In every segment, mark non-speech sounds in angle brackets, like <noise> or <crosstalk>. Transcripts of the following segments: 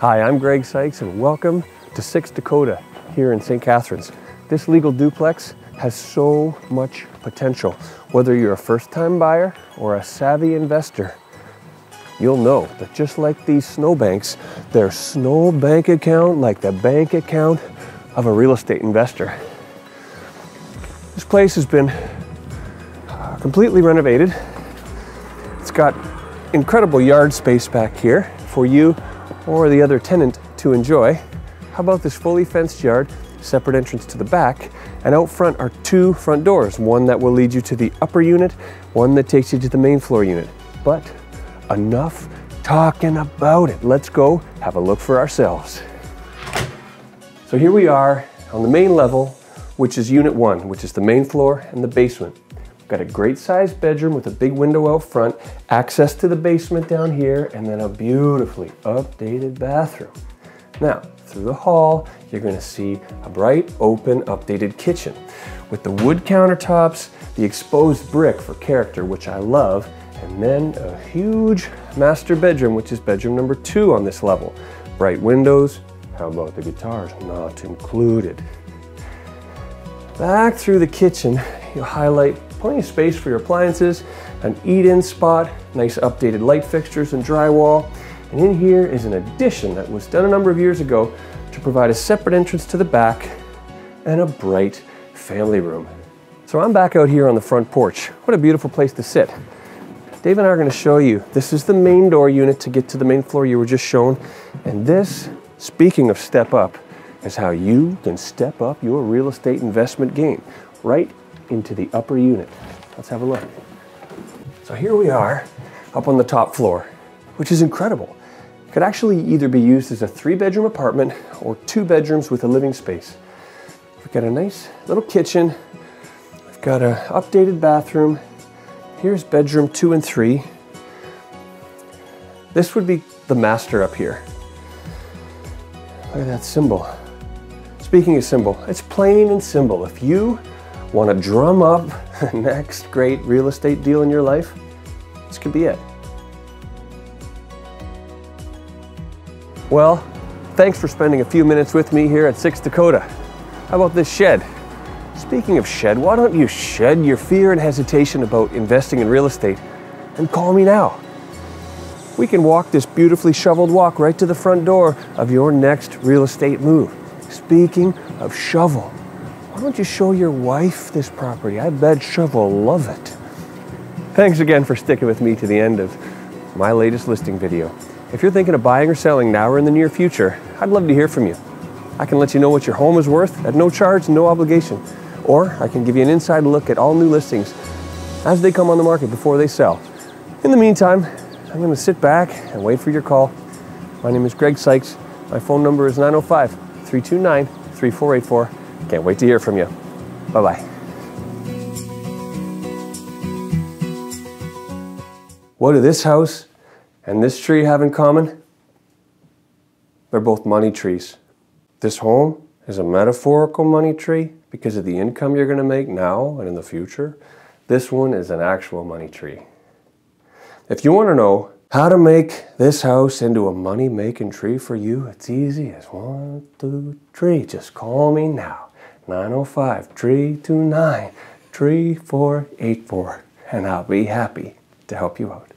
Hi, I'm Greg Sykes and welcome to 6 Dacotah here in St. Catharines. This legal duplex has so much potential. Whether you're a first-time buyer or a savvy investor, you'll know that just like these snowbanks, their snow bank account like the bank account of a real estate investor. This place has been uh, completely renovated. It's got incredible yard space back here for you or the other tenant to enjoy. How about this fully fenced yard, separate entrance to the back, and out front are two front doors, one that will lead you to the upper unit, one that takes you to the main floor unit. But enough talking about it. Let's go have a look for ourselves. So here we are on the main level, which is unit one, which is the main floor and the basement. Got a great sized bedroom with a big window out front, access to the basement down here, and then a beautifully updated bathroom. Now, through the hall, you're gonna see a bright, open, updated kitchen with the wood countertops, the exposed brick for character, which I love, and then a huge master bedroom, which is bedroom number two on this level. Bright windows, how about the guitars? Not included. Back through the kitchen, you'll highlight plenty of space for your appliances, an eat-in spot, nice updated light fixtures and drywall. And in here is an addition that was done a number of years ago to provide a separate entrance to the back and a bright family room. So I'm back out here on the front porch. What a beautiful place to sit. Dave and I are going to show you. This is the main door unit to get to the main floor you were just shown. And this Speaking of step up, is how you can step up your real estate investment game right into the upper unit. Let's have a look. So here we are up on the top floor, which is incredible. It could actually either be used as a three bedroom apartment or two bedrooms with a living space. We've got a nice little kitchen. We've got an updated bathroom. Here's bedroom two and three. This would be the master up here. Look at that cymbal. Speaking of cymbal, it's plain and simple. If you want to drum up <laughs> the next great real estate deal in your life, this could be it. Well, thanks for spending a few minutes with me here at 6 Dacotah. How about this shed? Speaking of shed, why don't you shed your fear and hesitation about investing in real estate and call me now? we can walk this beautifully shoveled walk right to the front door of your next real estate move. Speaking of shovel, why don't you show your wife this property? I bet she'll love it. Thanks again for sticking with me to the end of my latest listing video. If you're thinking of buying or selling now or in the near future, I'd love to hear from you. I can let you know what your home is worth at no charge, no obligation. Or I can give you an inside look at all new listings as they come on the market before they sell. In the meantime, I'm going to sit back and wait for your call. My name is Greg Sykes. My phone number is 905 329 3484. Can't wait to hear from you. Bye bye. What do this house and this tree have in common? They're both money trees. This home is a metaphorical money tree because of the income you're going to make now and in the future. This one is an actual money tree. If you want to know how to make this house into a money making tree for you, it's easy as one, two, three. Just call me now. 905 329 3484 and I'll be happy to help you out.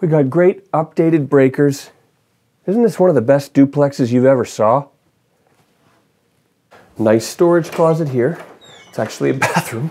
We got great updated breakers. Isn't this one of the best duplexes you've ever saw? Nice storage closet here. It's actually a <laughs> bathroom.